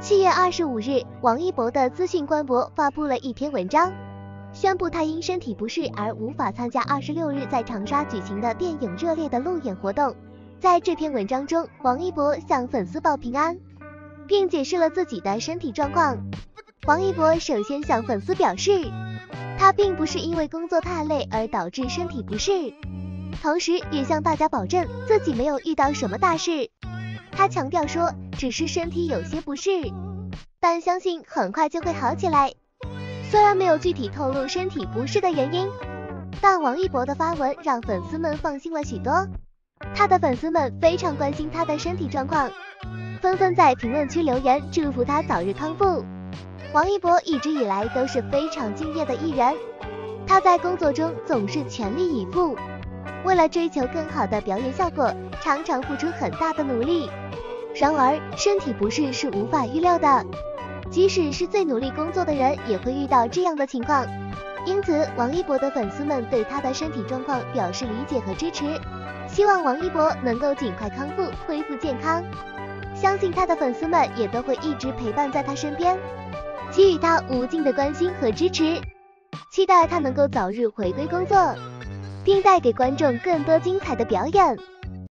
七月二十五日，王一博的资讯官博发布了一篇文章，宣布他因身体不适而无法参加二十六日在长沙举行的电影《热烈》的路演活动。在这篇文章中，王一博向粉丝报平安，并解释了自己的身体状况。王一博首先向粉丝表示，他并不是因为工作太累而导致身体不适，同时也向大家保证自己没有遇到什么大事。他强调说，只是身体有些不适，但相信很快就会好起来。虽然没有具体透露身体不适的原因，但王一博的发文让粉丝们放心了许多。他的粉丝们非常关心他的身体状况，纷纷在评论区留言祝福他早日康复。王一博一直以来都是非常敬业的艺人，他在工作中总是全力以赴，为了追求更好的表演效果，常常付出很大的努力。然而，身体不适是无法预料的，即使是最努力工作的人也会遇到这样的情况。因此，王一博的粉丝们对他的身体状况表示理解和支持，希望王一博能够尽快康复，恢复健康。相信他的粉丝们也都会一直陪伴在他身边，给予他无尽的关心和支持，期待他能够早日回归工作，并带给观众更多精彩的表演。